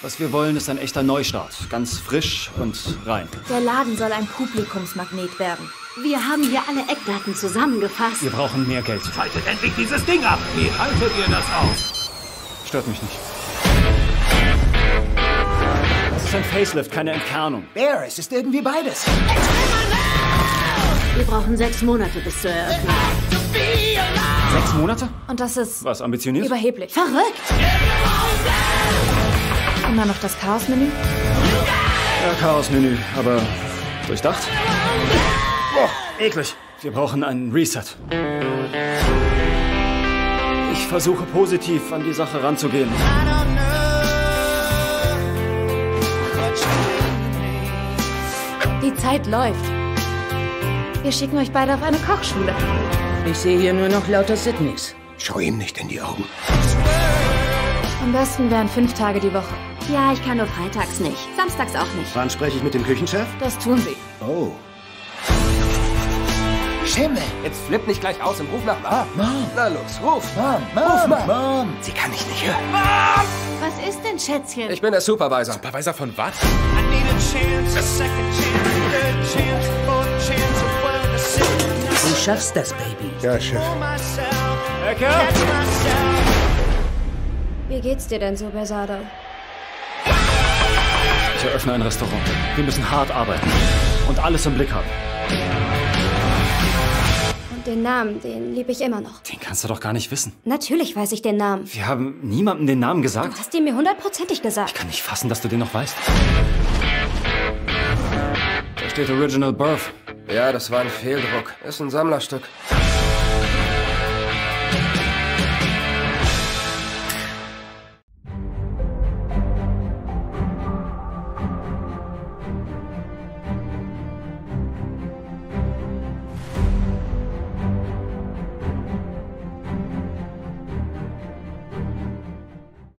Was wir wollen, ist ein echter Neustart. Ganz frisch und rein. Der Laden soll ein Publikumsmagnet werden. Wir haben hier alle Eckdaten zusammengefasst. Wir brauchen mehr Geld. Schaltet endlich dieses Ding ab! Wie haltet ihr das aus? Stört mich nicht. Das ist ein Facelift, keine Entkernung. Bear, es ist irgendwie beides. Wir brauchen sechs Monate bis zur Eröffnung. Sechs Monate? Und das ist Was, ambitioniert? überheblich. Verrückt! Immer noch das Chaos-Menü? Ja, Chaos-Menü, aber durchdacht? Boah, eklig. Wir brauchen einen Reset. Ich versuche positiv an die Sache ranzugehen. Die Zeit läuft. Wir schicken euch beide auf eine Kochschule. Ich sehe hier nur noch lauter Sydneys. Schau ihm nicht in die Augen. Am besten wären fünf Tage die Woche. Ja, ich kann nur freitags nicht. Samstags auch nicht. Wann spreche ich mit dem Küchenchef? Das tun sie. Oh. Schimmel! Jetzt flipp nicht gleich aus und ruf nach Mom. Mom! Na los, ruf! Mom! Mom! Mom! Mom! Sie kann dich nicht hören. Was ist denn, Schätzchen? Ich bin der Supervisor. Supervisor von was? Du schaffst das, Baby. Ja, Chef. Wie geht's dir denn so, Bersada? Ich eröffne ein Restaurant. Wir müssen hart arbeiten und alles im Blick haben. Und den Namen, den liebe ich immer noch. Den kannst du doch gar nicht wissen. Natürlich weiß ich den Namen. Wir haben niemandem den Namen gesagt. Du hast ihn mir hundertprozentig gesagt. Ich kann nicht fassen, dass du den noch weißt. Da steht Original Birth. Ja, das war ein Fehldruck. Ist ein Sammlerstück.